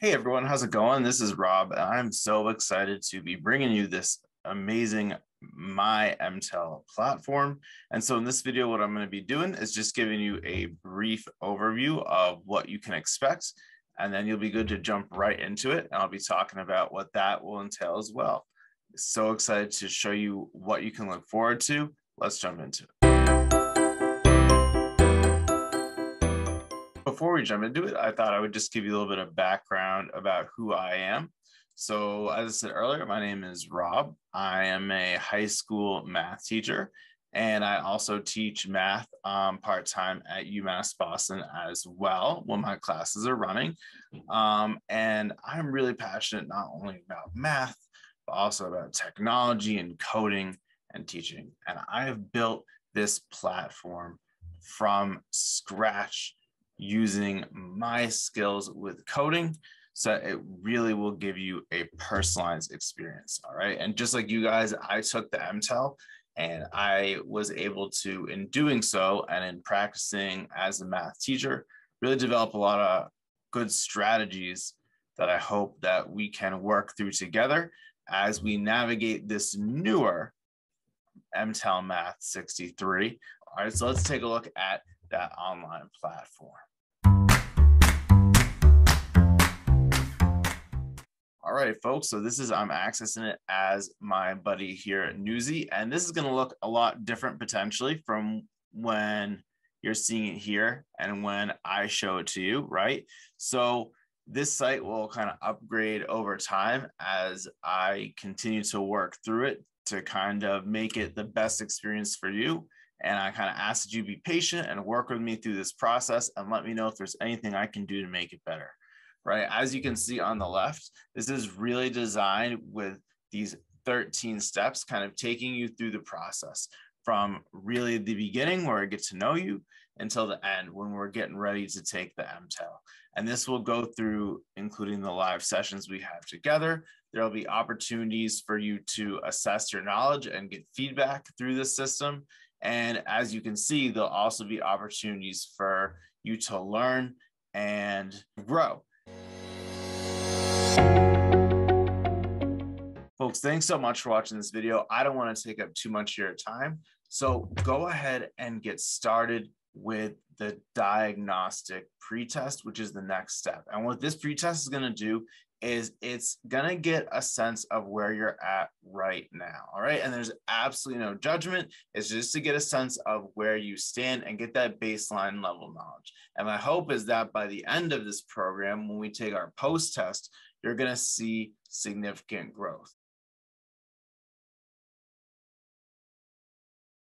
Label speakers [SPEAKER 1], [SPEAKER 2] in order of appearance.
[SPEAKER 1] Hey everyone, how's it going? This is Rob, I'm so excited to be bringing you this amazing Moray MTEL platform. And so in this video, what I'm going to be doing is just giving you a brief overview of what you can expect, and then you'll be good to jump right into it. And I'll be talking about what that will entail as well. So excited to show you what you can look forward to. Let's jump into it. Before we jump into it, I thought I would just give you a little bit of background about who I am. So, as I said earlier, my name is Rob. I am a high school math teacher, and I also teach math um, part time at UMass Boston as well when my classes are running. Um, and I'm really passionate not only about math, but also about technology and coding and teaching. And I have built this platform from scratch using my skills with coding so it really will give you a personalized experience all right? And just like you guys i took the mtel and i was able to in doing so and in practicing as a math teacher really develop a lot of good strategies that i hope that we can work through together as we navigate this newer mtel math 63 all right so let's take a look at that online platform All right, folks. So this is I'm accessing it as my buddy here at Newsy, and this is going to look a lot different potentially from when you're seeing it here and when I show it to you, right? So this site will kind of upgrade over time as I continue to work through it to kind of make it the best experience for you. And I kind of ask that you be patient and work with me through this process and let me know if there's anything I can do to make it better right? As you can mm-hmm. see on the left, this is really designed with these 13 steps, kind of taking you through the process from really the beginning where I get to know you until the end when we're getting ready to take the MTEL. And this will go through, including the live sessions we have together. There'll be opportunities for you to assess your knowledge and get feedback through the system. And as you can see, there'll also be opportunities for you to learn and grow. Folks, thanks so much for watching this video. I don't want to take up too much of your time. So go ahead and get started with the diagnostic pretest, which is the next step. And what this pretest is going to do is it's to get a sense of where you're at right now. All right. And there's absolutely no judgment. It's just to get a sense of where you stand and get that baseline level knowledge. And my hope is that by the end of this program, when we take our post test, you're to see significant growth.